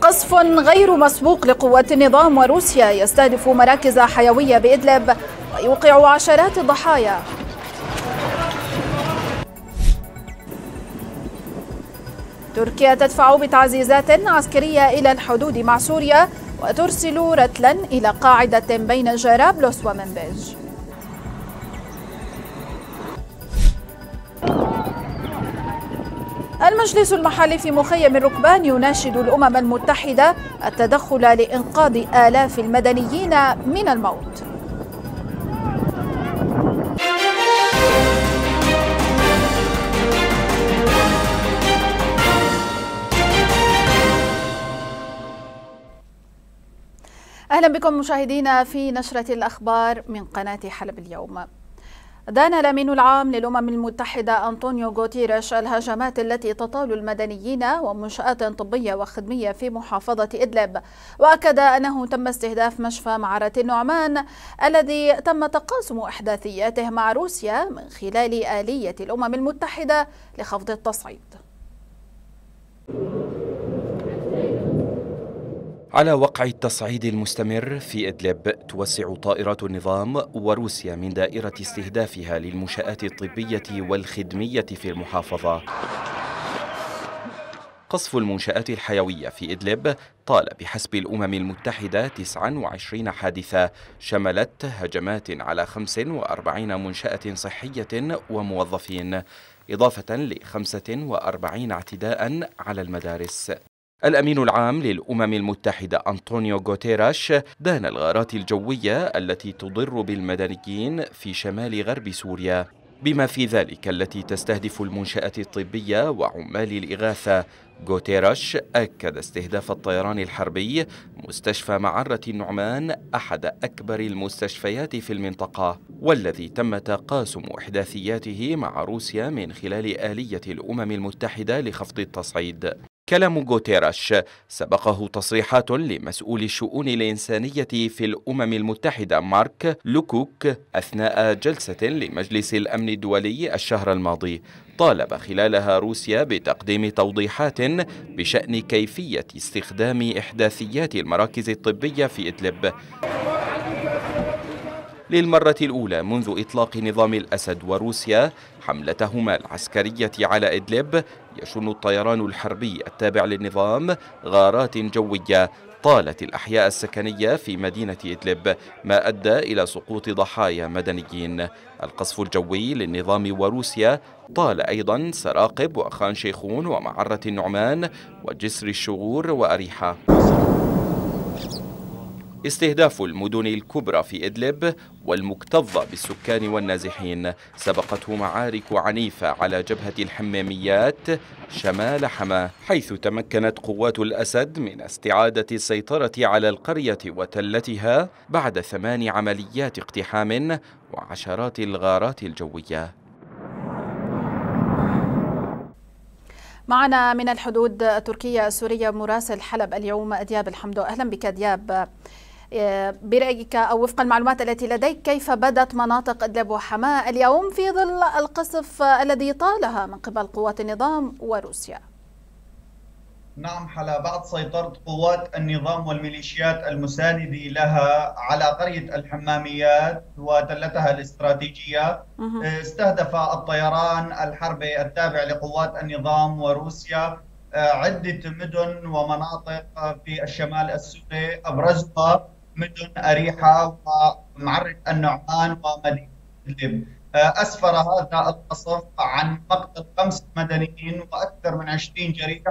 قصف غير مسبوق لقوات النظام وروسيا. يستهدف مراكز حيوية بإدلب ويوقع عشرات الضحايا. تركيا تدفع بتعزيزات عسكرية إلى الحدود مع سوريا وترسل رتلا إلى قاعدة بين جرابلس ومنبج. المجلس المحلي في مخيم الركبان يناشد الأمم المتحدة التدخل لإنقاذ آلاف المدنيين من الموت. أهلا بكم مشاهدينا في نشرة الأخبار من قناة حلب اليوم. دان الأمين العام للأمم المتحدة أنطونيو غوتيريش الهجمات التي تطال المدنيين ومنشآت طبية وخدمية في محافظة إدلب. وأكد أنه تم استهداف مشفى معرة النعمان الذي تم تقاسم إحداثياته مع روسيا من خلال آلية الأمم المتحدة لخفض التصعيد. على وقع التصعيد المستمر في إدلب توسع طائرات النظام وروسيا من دائرة استهدافها للمنشآت الطبية والخدمية في المحافظة. قصف المنشآت الحيوية في إدلب طال بحسب الأمم المتحدة 29 حادثة شملت هجمات على 45 منشأة صحية وموظفين إضافة ل 45 اعتداء على المدارس. الأمين العام للأمم المتحدة أنطونيو غوتيراش دان الغارات الجوية التي تضر بالمدنيين في شمال غرب سوريا. بما في ذلك التي تستهدف المنشآت الطبية وعمال الإغاثة غوتيراش أكد استهداف الطيران الحربي مستشفى معرة النعمان أحد أكبر المستشفيات في المنطقة والذي تم تقاسم إحداثياته مع روسيا من خلال آلية الأمم المتحدة لخفض التصعيد. كلام غوتيراش سبقه تصريحات لمسؤول الشؤون الإنسانية في الأمم المتحدة مارك لوكوك أثناء جلسة لمجلس الأمن الدولي الشهر الماضي. طالب خلالها روسيا بتقديم توضيحات بشأن كيفية استخدام إحداثيات المراكز الطبية في إدلب. للمرة الأولى منذ إطلاق نظام الأسد وروسيا حملتهما العسكرية على إدلب يشن الطيران الحربي التابع للنظام غارات جوية طالت الأحياء السكنية في مدينة إدلب ما أدى إلى سقوط ضحايا مدنيين. القصف الجوي للنظام وروسيا طال أيضا سراقب وخان شيخون ومعرة النعمان وجسر الشغور وأريحة. استهداف المدن الكبرى في إدلب والمكتظة بالسكان والنازحين. سبقته معارك عنيفة على جبهة الحماميات شمال حما حيث تمكنت قوات الأسد من استعادة السيطرة على القرية وتلتها بعد ثمان عمليات اقتحام وعشرات الغارات الجوية. معنا من الحدود التركية السورية مراسل حلب اليوم. دياب الحمدو أهلا بك دياب برأيك أو وفق المعلومات التي لديك كيف بدت مناطق إدلب وحماة اليوم في ظل القصف الذي طالها من قبل قوات النظام وروسيا؟ نعم حلا بعد سيطرة قوات النظام والميليشيات المساندة لها على قرية الحماميات وتلتها الاستراتيجية. استهدف الطيران الحربي التابع لقوات النظام وروسيا آه، عدة مدن ومناطق في الشمال السوري أبرزها. مدن أريحة ومعرة النعمان ومدينة إدلب آه، أسفر هذا القصف عن مقتل خمس مدنيين وأكثر من 20 جريح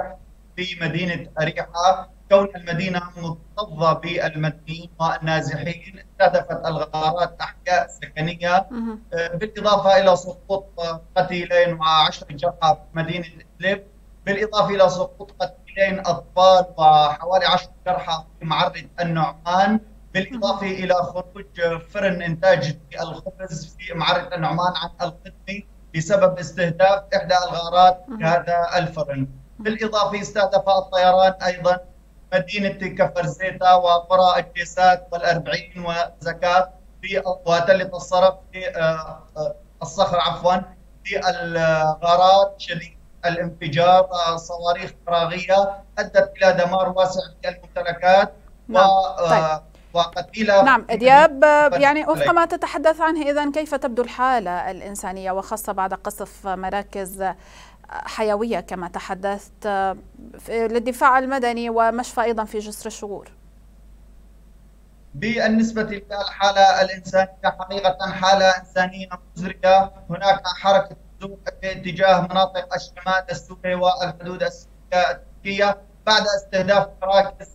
في مدينة أريحة. كون المدينة مكتظة بالمدنيين والنازحين استهدفت الغارات أحياء سكنية آه، بالإضافة إلى سقوط قتيلين وعشر جرحى في مدينة إدلب بالإضافة إلى سقوط قتيلين أطفال وحوالي عشر جرحى في معرة النعمان. بالإضافة إلى خروج فرن إنتاج الخبز في معركه النعمان عن الخدمه بسبب استهداف إحدى الغارات هذا الفرن. بالإضافة استهدف الطيران أيضا مدينة كفر زيتا وقرى الجيسات والأربعين وزكاة في وتله الصرف في آه، آه، الصخر عفوا في الغارات شديد الانفجار صواريخ فراغية أدت إلى دمار واسع في الممتلكات نعم. و طيب. وقتيلة نعم دياب يعني وفق ما تتحدث عنه إذا كيف تبدو الحالة الإنسانية وخاصة بعد قصف مراكز حيوية كما تحدثت للدفاع المدني ومشفى أيضا في جسر الشغور بالنسبة للحالة الإنسانية حقيقة حالة إنسانية مزرية. هناك حركة اتجاه مناطق الشمال السوري والحدود السورية التركية بعد استهداف مراكز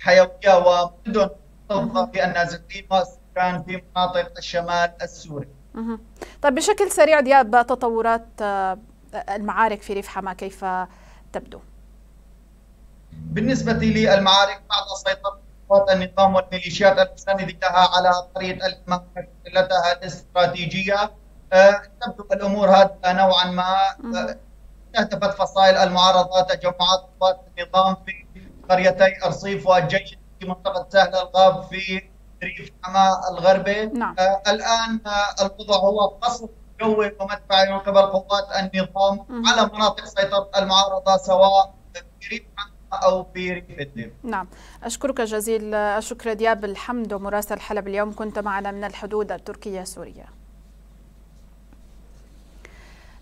حيوية ومدن في النازحين والسكان في مناطق الشمال السوري. طيب بشكل سريع دياب تطورات المعارك في ريف حما كيف تبدو؟ بالنسبة للمعارك بعد سيطرة قوات النظام والميليشيات المساندة لها على قرية المملكة الاستراتيجية. آه، تبدو الأمور هذه نوعا ما. استهدفت آه، فصائل المعارضة تجمعات قوات النظام في قريتي أرصيف والجيش في منطقة سهل الغاب في ريف حماة الغربي. نعم. آه الآن آه الوضع هو قصف جوي ومدفعي من قبل قوات النظام مم. على مناطق سيطرة المعارضة سواء في ريف حماة أو في ريف إدلب نعم. أشكرك جزيل الشكر دياب الحمد ومراسل حلب اليوم. كنت معنا من الحدود التركية سوريا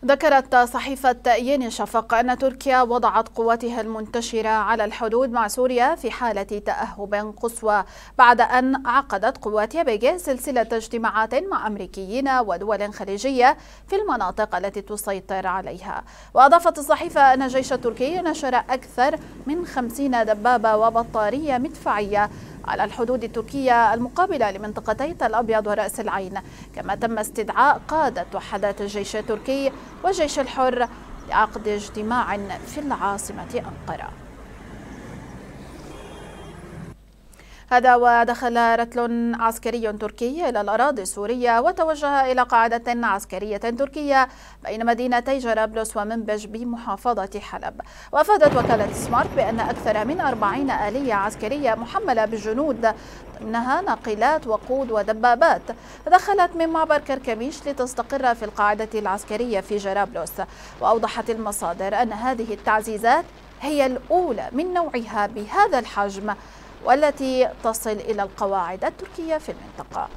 ذكرت صحيفة يني شفق أن تركيا وضعت قواتها المنتشرة على الحدود مع سوريا في حالة تأهب قصوى بعد أن عقدت قواتها بيجي سلسلة اجتماعات مع أمريكيين ودول خليجية في المناطق التي تسيطر عليها. وأضافت الصحيفة أن الجيش التركي نشر أكثر من خمسين دبابة وبطارية مدفعية على الحدود التركية المقابلة لمنطقتي تل أبيض ورأس العين. كما تم استدعاء قادة وحدات الجيش التركي والجيش الحر لعقد اجتماع في العاصمة أنقرة. هذا ودخل رتل عسكري تركي إلى الأراضي السورية وتوجه إلى قاعدة عسكرية تركية بين مدينتي جرابلس ومنبج بمحافظة حلب. وأفادت وكالة سمارت بأن أكثر من أربعين آلية عسكرية محملة بالجنود ضمنها ناقلات وقود ودبابات. دخلت من معبر كركميش لتستقر في القاعدة العسكرية في جرابلس. وأوضحت المصادر أن هذه التعزيزات هي الأولى من نوعها بهذا الحجم. والتي تصل إلى القواعد التركية في المنطقة.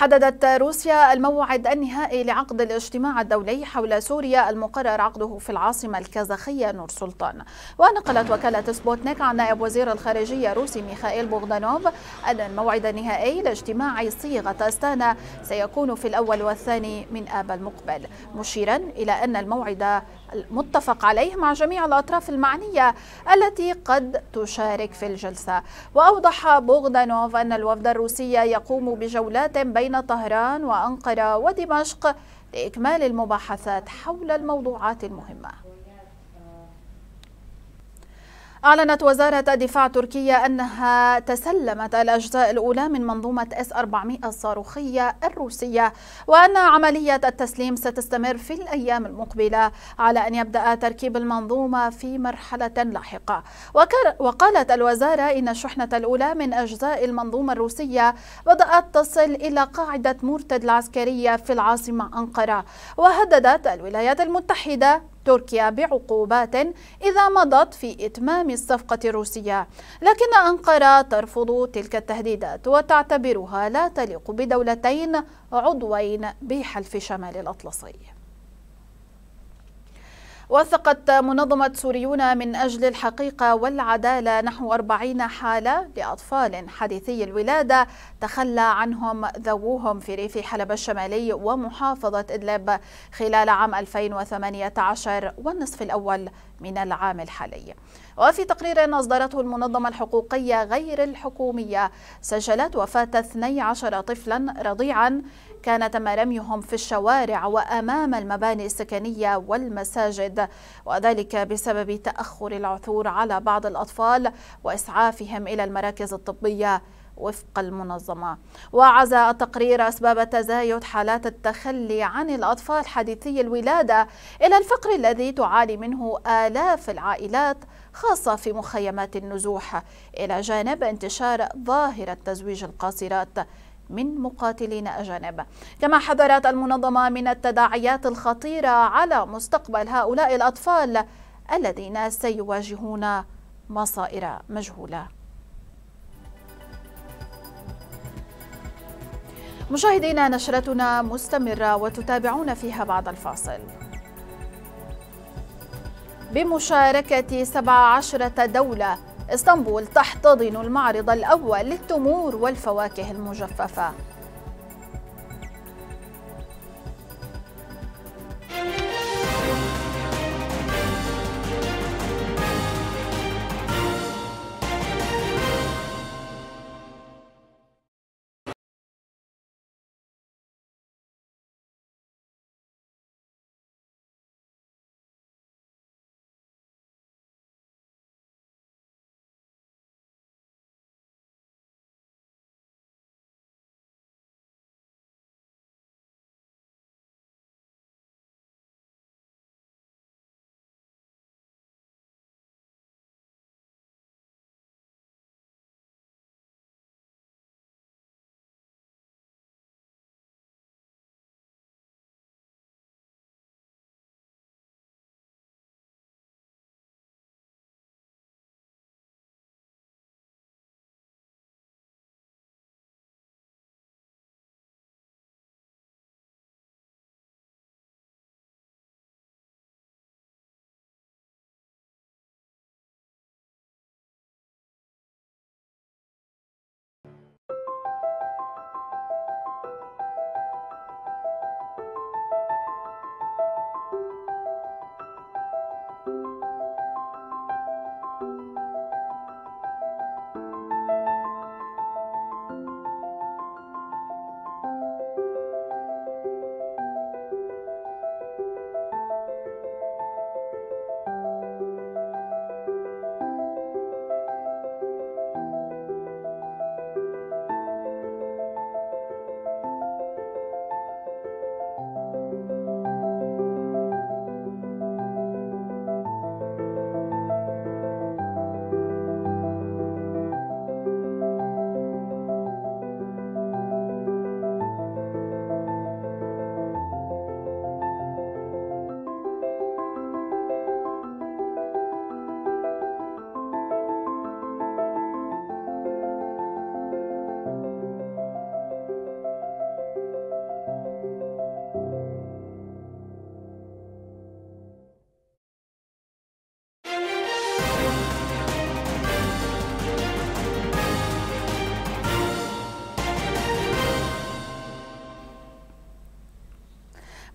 حددت روسيا الموعد النهائي لعقد الاجتماع الدولي حول سوريا المقرر عقده في العاصمة الكازاخية نور سلطان. ونقلت وكالة سبوتنيك عن نائب وزير الخارجية الروسي ميخائيل بوغدانوف أن الموعد النهائي لاجتماع صيغة أستانا سيكون في الأول والثاني من آب المقبل مشيرا إلى أن الموعد المتفق عليه مع جميع الأطراف المعنية التي قد تشارك في الجلسة. وأوضح بوغدانوف أن الوفد الروسي يقوم بجولات بين طهران وأنقرة ودمشق لإكمال المباحثات حول الموضوعات المهمة. أعلنت وزارة الدفاع التركية أنها تسلمت الأجزاء الأولى من منظومة إس 400 الصاروخية الروسية وأن عملية التسليم ستستمر في الأيام المقبلة على أن يبدأ تركيب المنظومة في مرحلة لاحقة. وقالت الوزارة إن الشحنة الأولى من أجزاء المنظومة الروسية بدأت تصل إلى قاعدة مورتد العسكرية في العاصمة أنقرة وهددت الولايات المتحدة تركيا بعقوبات إذا مضت في إتمام الصفقة الروسية. لكن أنقرة ترفض تلك التهديدات وتعتبرها لا تليق بدولتين عضوين بحلف شمال الأطلسي. وثقت منظمة سوريون من أجل الحقيقة والعدالة نحو 40 حالة لأطفال حديثي الولادة. تخلى عنهم ذووهم في ريف حلب الشمالي ومحافظة إدلب خلال عام 2018 والنصف الأول من العام الحالي. وفي تقرير أصدرته المنظمة الحقوقية غير الحكومية سجلت وفاة 12 طفلا رضيعا كان تم رميهم في الشوارع وأمام المباني السكنية والمساجد وذلك بسبب تأخر العثور على بعض الأطفال وإسعافهم إلى المراكز الطبية وفق المنظمة. وعزى التقرير أسباب تزايد حالات التخلي عن الأطفال حديثي الولادة إلى الفقر الذي تعاني منه آلاف العائلات خاصة في مخيمات النزوح. إلى جانب انتشار ظاهرة تزويج القاصرات. من مقاتلين أجانب. كما حذرت المنظمة من التداعيات الخطيرة على مستقبل هؤلاء الأطفال الذين سيواجهون مصائر مجهولة. مشاهدينا نشرتنا مستمرة وتتابعون فيها بعد الفاصل. بمشاركة 17 دولة إسطنبول تحتضن المعرض الأول للتمور والفواكه المجففة.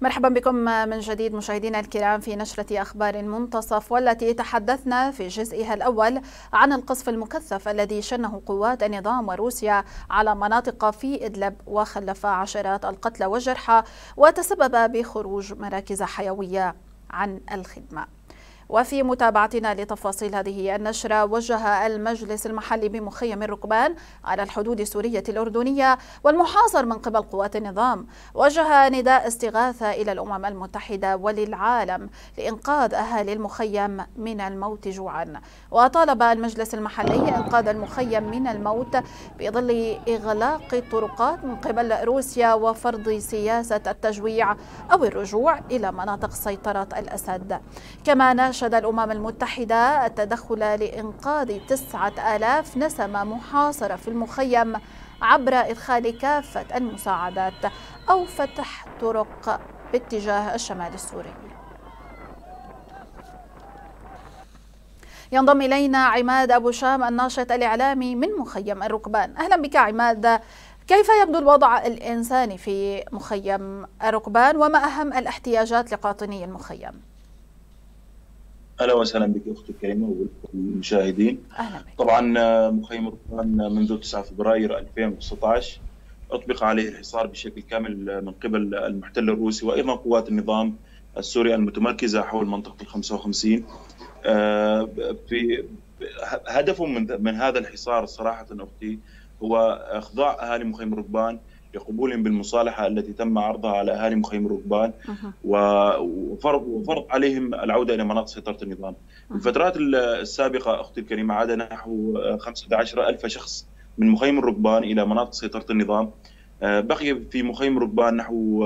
مرحبا بكم من جديد مشاهدينا الكرام في نشرة أخبار المنتصف والتي تحدثنا في جزئها الأول عن القصف المكثف الذي شنه قوات النظام وروسيا على مناطق في إدلب وخلف عشرات القتلى والجرحى وتسبب بخروج مراكز حيوية عن الخدمة. وفي متابعتنا لتفاصيل هذه النشرة وجه المجلس المحلي بمخيم الركبان على الحدود السورية الأردنية والمحاصر من قبل قوات النظام. وجه نداء استغاثة إلى الأمم المتحدة وللعالم لإنقاذ أهالي المخيم من الموت جوعا. وطالب المجلس المحلي إنقاذ المخيم من الموت بظل إغلاق الطرقات من قبل روسيا وفرض سياسة التجويع أو الرجوع إلى مناطق سيطرة الأسد. كما ناشد الأمم المتحدة التدخل لإنقاذ تسعة آلاف نسمة محاصرة في المخيم عبر إدخال كافة المساعدات أو فتح طرق باتجاه الشمال السوري. ينضم إلينا عماد أبو شام الناشط الإعلامي من مخيم الركبان. أهلا بك عماد. كيف يبدو الوضع الإنساني في مخيم الركبان؟ وما أهم الاحتياجات لقاطني المخيم؟ أهلا وسهلا بك أختي الكريمة والمشاهدين. أهلا بك. طبعا آه، مخيم الركبان منذ 9 فبراير 2019 أطبق عليه الحصار بشكل كامل من قبل المحتل الروسي وأيضا قوات النظام السوري المتمركزة حول منطقة ال 55 آه، في هدفهم من من هذا الحصار صراحة أختي هو إخضاع أهالي مخيم الركبان لقبولهم بالمصالحة التي تم عرضها على أهالي مخيم الركبان وفرض وفرض عليهم العودة إلى مناطق سيطرة النظام. في الفترات السابقة أختي الكريمة عاد نحو 15 ألف شخص من مخيم الركبان إلى مناطق سيطرة النظام. بقي في مخيم ركبان نحو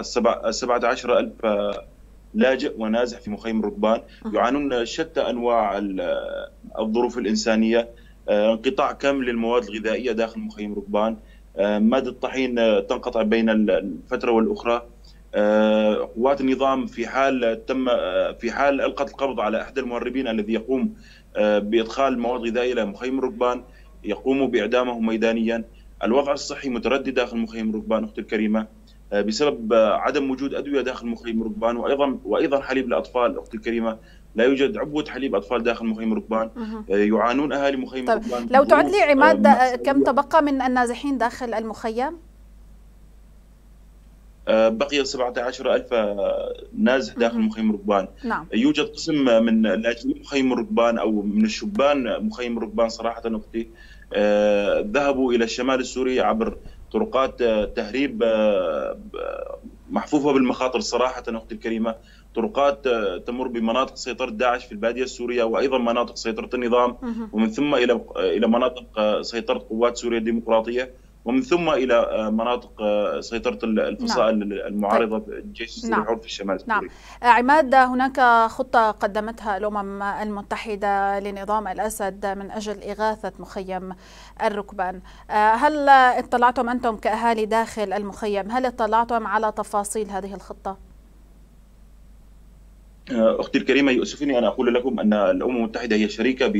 17 ألف لاجئ ونازح في مخيم ركبان. يعانون شتى أنواع الظروف الإنسانية انقطاع كامل للمواد الغذائية داخل مخيم ركبان. مادة الطحين تنقطع بين الفترة والأخرى. قوات النظام في حال تم في حال ألقت القبض على احد المهربين الذي يقوم بإدخال مواد غذائية إلى مخيم الركبان يقوم بإعدامه ميدانيا. الوضع الصحي متردد داخل مخيم الركبان أختي الكريمة بسبب عدم وجود أدوية داخل مخيم الركبان وأيضا وأيضا حليب الأطفال أختي الكريمة. لا يوجد عبوة حليب أطفال داخل مخيم ركبان. يعانون أهالي مخيم طيب ركبان. لو تعد لي عماد كم تبقى من النازحين داخل المخيم؟ بقي 17 ألف نازح داخل مخيم ركبان. نعم. يوجد قسم من لاجئين مخيم ركبان أو من الشبان مخيم ركبان صراحة أختي. ذهبوا إلى الشمال السوري عبر طرقات تهريب محفوفة بالمخاطر صراحة أختي الكريمة. طرقات تمر بمناطق سيطرة داعش في البادية السورية وأيضا مناطق سيطرة النظام ومن ثم إلى إلى مناطق سيطرة قوات سوريا الديمقراطية ومن ثم إلى آه، مناطق آه، سيطرة الفصائل نعم. المعارضة طيب. الجيش السوري نعم. في الشمال السوري. نعم. عماد هناك خطة قدمتها الأمم المتحدة لنظام الأسد من أجل إغاثة مخيم الركبان، هل اطلعتم أنتم كأهالي داخل المخيم، هل اطلعتم على تفاصيل هذه الخطة؟ أختي الكريمة يؤسفني أن أقول لكم أن الأمم المتحدة هي شريكة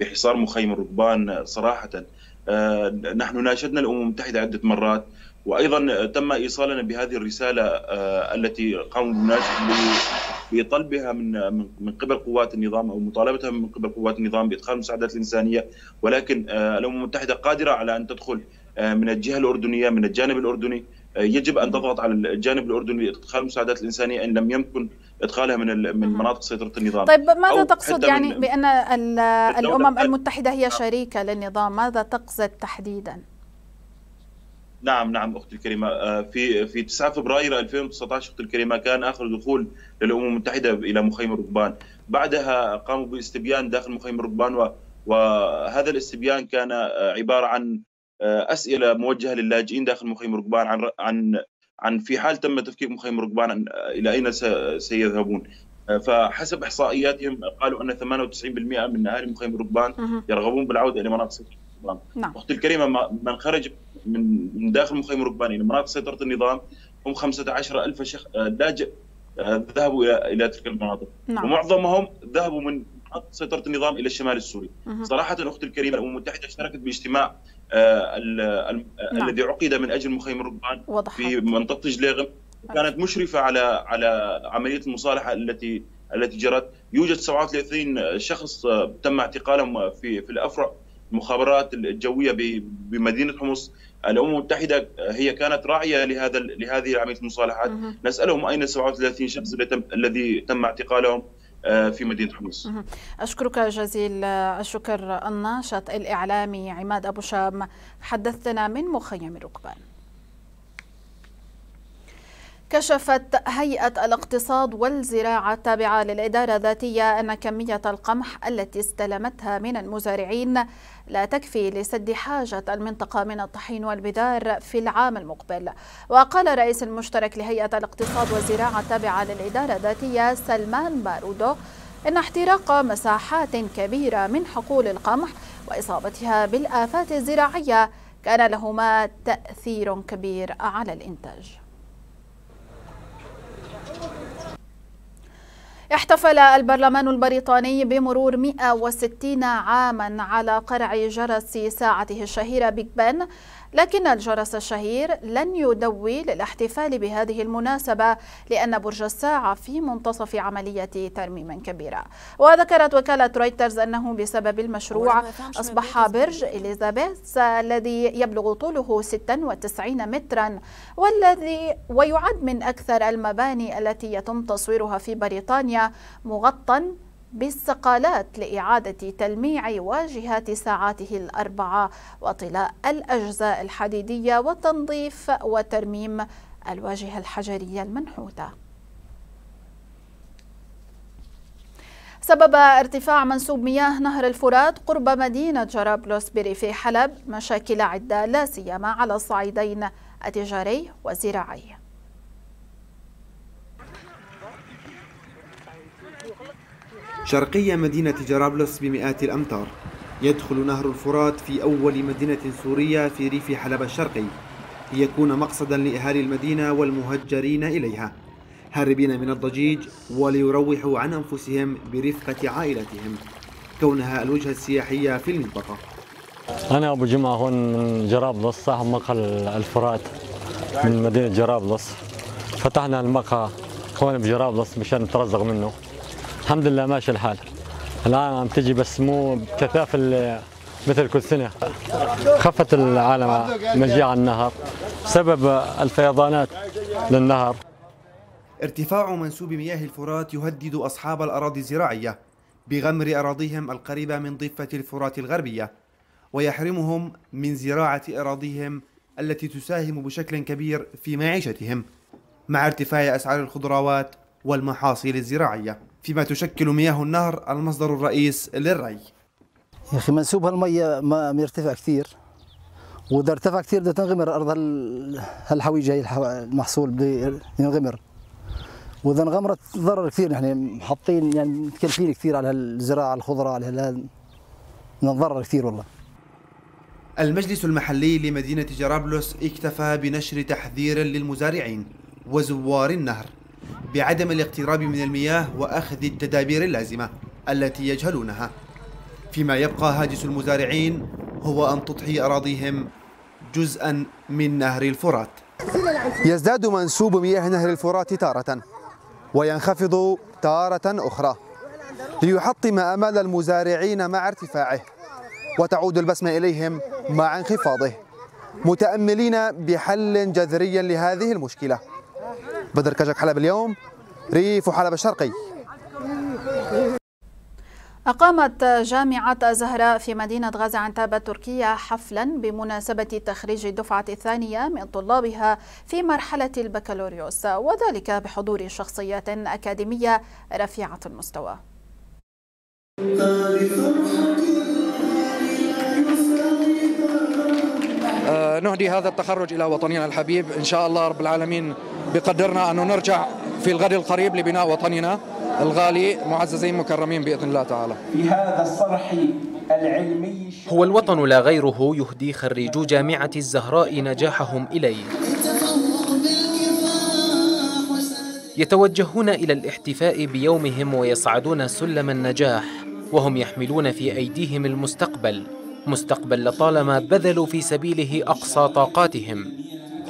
بحصار مخيم الركبان صراحة. آه، نحن ناشدنا الأمم المتحدة عدة مرات وأيضا تم إيصالنا بهذه الرسالة آه، التي قاموا بطلبها من من قبل قوات النظام أو مطالبتها من قبل قوات النظام بإدخال المساعدات الإنسانية. ولكن آه، الأمم المتحدة قادرة على أن تدخل من الجهة الأردنية من الجانب الأردني. يجب أن تضغط على الجانب الأردني لادخال المساعدات الإنسانية إن لم يمكن إدخالها من من مناطق سيطرة النظام. طيب ماذا تقصد يعني بأن الأمم المتحدة هي شريكة للنظام؟ ماذا تقصد تحديدا؟ نعم نعم أختي الكريمة. آه، في في 9 فبراير 2019 أختي الكريمة كان آخر دخول للأمم المتحدة إلى مخيم الركبان بعدها قاموا باستبيان داخل مخيم الركبان وهذا الاستبيان كان آه، عبارة عن آه، أسئلة موجهة للاجئين داخل مخيم ركبان عن عن عن في حال تم تفكيك مخيم ركبان إلى أين سيذهبون آه، فحسب إحصائياتهم قالوا أن 98% من اهالي مخيم ركبان يرغبون بالعودة إلى مناطق سيطرة النظام. نعم. أختي الكريمه من خرج من داخل مخيم ركبان إلى مناطق سيطرة النظام هم 15000 شخص آه، لاجئ ذهبوا إلى إلى تلك المناطق نعم. ومعظمهم ذهبوا من سيطرة النظام إلى الشمال السوري. صراحة أختي الكريمة الأمم المتحدة اشتركت باجتماع آه، نعم. الذي عقد من أجل مخيم الركبان في منطقة جليغم. كانت مشرفة على على عملية المصالحة التي التي جرت. يوجد 37 شخص آه، تم اعتقالهم في في الأفرع. المخابرات الجوية بمدينة حمص. الأمم المتحدة هي كانت راعية لهذا لهذه عملية المصالحات. نسألهم أين 37 شخص الذي تم اعتقالهم؟ آه، في مدينة حمص. أشكرك جزيل الشكر الناشط الإعلامي عماد أبو شام حدثتنا من مخيم ركبان كشفت هيئة الاقتصاد والزراعة التابعة للإدارة الذاتية أن كمية القمح التي استلمتها من المزارعين لا تكفي لسد حاجة المنطقة من الطحين والبذار في العام المقبل. وقال الرئيس المشترك لهيئة الاقتصاد والزراعة التابعة للإدارة الذاتية سلمان بارودو إن احتراق مساحات كبيرة من حقول القمح وإصابتها بالآفات الزراعية كان لهما تأثير كبير على الإنتاج. احتفل البرلمان البريطاني بمرور 160 عاما على قرع جرس ساعته الشهيرة بيج بن. لكن الجرس الشهير لن يدوي للاحتفال بهذه المناسبة لأن برج الساعة في منتصف عملية ترميم كبيرة. وذكرت وكالة رويترز أنه بسبب المشروع أصبح برج إليزابيث الذي يبلغ طوله 96 مترا والذي ويعد من أكثر المباني التي يتم تصويرها في بريطانيا مغطى بالصقالات لإعادة تلميع واجهات ساعاته الأربعة وطلاء الأجزاء الحديدية وتنظيف وترميم الواجهة الحجرية المنحوتة. سبب ارتفاع منسوب مياه نهر الفرات قرب مدينة جرابلس بريف حلب مشاكل عدة لا سيما على الصعيدين التجاري والزراعي شرقية مدينة جرابلس بمئات الأمتار. يدخل نهر الفرات في أول مدينة سورية في ريف حلب الشرقي ليكون مقصدا لأهالي المدينة والمهجرين إليها. هاربين من الضجيج وليروحوا عن أنفسهم برفقة عائلتهم. كونها الوجهة السياحية في المنطقة. أنا أبو جمعة هون من جرابلس صاحب مقهى الفرات من مدينة جرابلس. فتحنا المقهى هون بجرابلس مشان نترزق منه. الحمد لله ماشي الحال. الآن عم تجي بس مو بكثافة مثل كل سنة. خفت العالم مجيء على النهر بسبب الفيضانات للنهر ارتفاع منسوب مياه الفرات يهدد أصحاب الأراضي الزراعية بغمر أراضيهم القريبة من ضفة الفرات الغربية ويحرمهم من زراعة أراضيهم التي تساهم بشكل كبير في معيشتهم مع ارتفاع أسعار الخضروات والمحاصيل الزراعية. فيما تشكل مياه النهر المصدر الرئيس للري. يا أخي منسوب هالمية ما يرتفع كثير وإذا ارتفع كثير بده تنغمر أرض هالحويجه هي المحصول بده ينغمر. وإذا انغمرت ضرر كثير نحن حاطين يعني متكلفين كثير على الزراعه الخضرة على نتضرر كثير والله. المجلس المحلي لمدينة جرابلس اكتفى بنشر تحذير للمزارعين وزوار النهر. بعدم الاقتراب من المياه وأخذ التدابير اللازمة التي يجهلونها. فيما يبقى هاجس المزارعين هو أن تضحي أراضيهم جزءا من نهر الفرات. يزداد منسوب مياه نهر الفرات تارة وينخفض تارة أخرى ليحطم أمال المزارعين مع ارتفاعه وتعود البسمة إليهم مع انخفاضه متأملين بحل جذري لهذه المشكلة. بدر كجك حلب اليوم. ريف حلب الشرقي. أقامت جامعة الزهراء في مدينة غازي عنتاب التركية حفلا بمناسبة تخريج الدفعة الثانية من طلابها في مرحلة البكالوريوس وذلك بحضور شخصيات أكاديمية رفيعة المستوى. آه، نهدي هذا التخرج إلى وطننا الحبيب. إن شاء الله رب العالمين بقدرنا أن نرجع في الغد القريب لبناء وطننا الغالي. معززين مكرمين بإذن الله تعالى. في هذا الصرح العلمي هو الوطن لا غيره يهدي خريجو جامعة الزهراء نجاحهم إليه. يتوجهون إلى الاحتفاء بيومهم ويصعدون سلم النجاح وهم يحملون في أيديهم المستقبل. مستقبل لطالما بذلوا في سبيله أقصى طاقاتهم.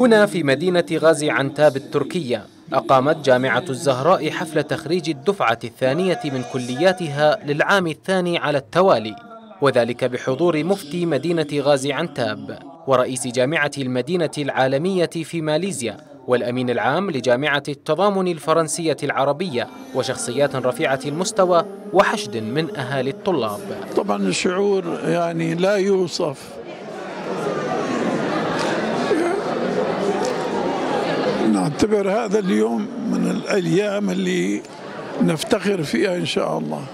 هنا في مدينة غازي عنتاب التركية أقامت جامعة الزهراء حفل تخريج الدفعة الثانية من كلياتها للعام الثاني على التوالي وذلك بحضور مفتي مدينة غازي عنتاب ورئيس جامعة المدينة العالمية في ماليزيا والأمين العام لجامعة التضامن الفرنسية العربية وشخصيات رفيعة المستوى وحشد من أهالي الطلاب. طبعا الشعور يعني لا يوصف. نعتبر هذا اليوم من الأيام اللي نفتخر فيها إن شاء الله.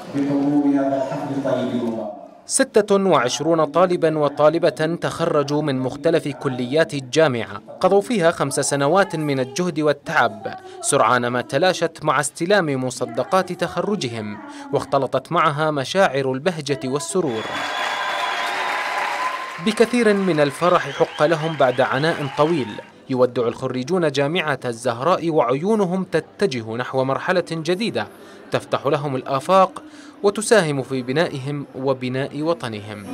ستة وعشرون طالبا وطالبة تخرجوا من مختلف كليات الجامعة. قضوا فيها خمس سنوات من الجهد والتعب. سرعان ما تلاشت مع استلام مصدقات تخرجهم واختلطت معها مشاعر البهجة والسرور. بكثير من الفرح حق لهم بعد عناء طويل. يودع الخريجون جامعة الزهراء وعيونهم تتجه نحو مرحلة جديدة تفتح لهم الآفاق وتساهم في بنائهم وبناء وطنهم.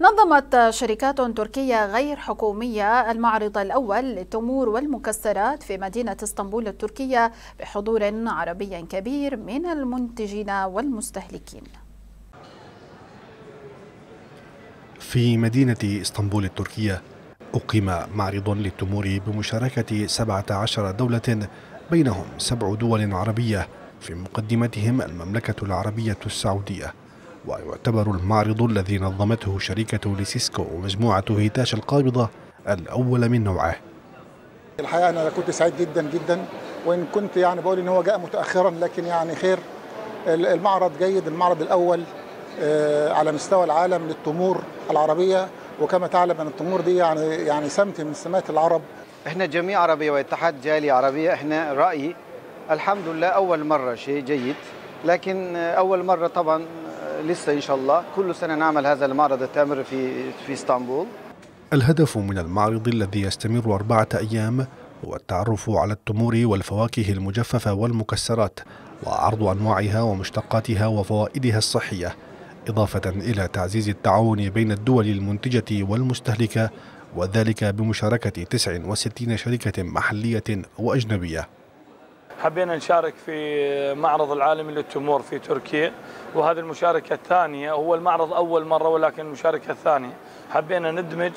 نظمت شركات تركية غير حكومية المعرض الأول للتمور والمكسرات في مدينة اسطنبول التركية بحضور عربي كبير من المنتجين والمستهلكين. في مدينة اسطنبول التركية أقيم معرض للتمور بمشاركة 17 دولة بينهم سبع دول عربية في مقدمتهم المملكة العربية السعودية. ويعتبر المعرض الذي نظمته شركة ليسيسكو ومجموعة هيتاش القابضة الأول من نوعه. الحقيقة أنا كنت سعيد جدا جدا وإن كنت يعني بقول إن هو جاء متأخرا لكن يعني خير. المعرض جيد المعرض الأول على مستوى العالم للتمور العربية. وكما تعلم أن التمور دي يعني يعني سمت من سمات العرب. إحنا جميع عربية واتحاد جاليه عربية. إحنا رأيي الحمد لله أول مرة شيء جيد. لكن أول مرة طبعا لسه إن شاء الله كل سنة نعمل هذا المعرض التامر في في إسطنبول. الهدف من المعرض الذي يستمر أربعة أيام هو التعرف على التمور والفواكه المجففة والمكسرات وعرض أنواعها ومشتقاتها وفوائدها الصحية. إضافة إلى تعزيز التعاون بين الدول المنتجة والمستهلكة وذلك بمشاركة 69 شركة محلية وأجنبية. حبينا نشارك في معرض العالمي للتمور في تركيا وهذه المشاركة الثانية هو المعرض أول مرة ولكن المشاركة الثانية. حبينا ندمج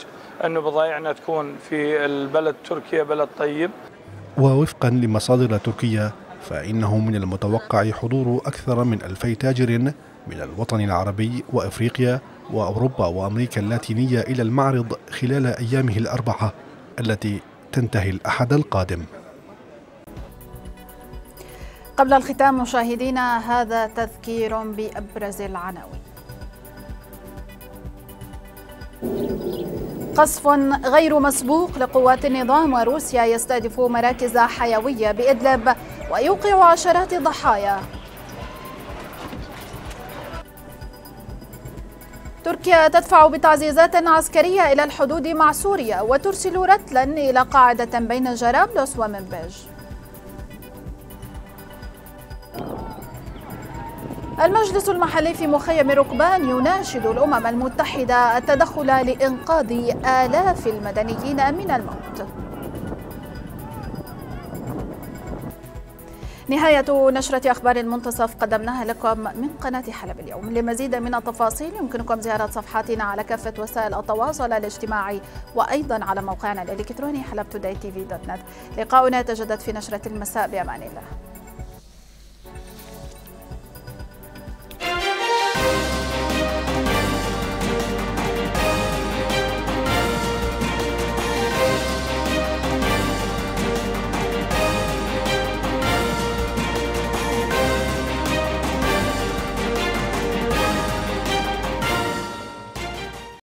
أنه بضايعنا تكون في البلد تركيا بلد طيب. ووفقا لمصادر تركية فإنه من المتوقع حضور أكثر من ألفي تاجر من الوطن العربي وأفريقيا وأوروبا وأمريكا اللاتينية إلى المعرض خلال أيامه الأربعة التي تنتهي الأحد القادم. قبل الختام مشاهدينا هذا تذكير بأبرز العناوين. قصف غير مسبوق لقوات النظام وروسيا يستهدف مراكز حيوية بإدلب ويوقع عشرات الضحايا تركيا تدفع بتعزيزات عسكرية إلى الحدود مع سوريا وترسل رتلا إلى قاعدة بين جرابلس ومنبج المجلس المحلي في مخيم ركبان يناشد الأمم المتحدة التدخل لإنقاذ آلاف المدنيين من الموت. نهاية نشرة أخبار المنتصف قدمناها لكم من قناة حلب اليوم. لمزيد من التفاصيل يمكنكم زيارة صفحاتنا على كافة وسائل التواصل الاجتماعي وأيضا على موقعنا الإلكتروني حلب تي في دوت نت لقاؤنا يتجدد في نشرة المساء بأمان الله.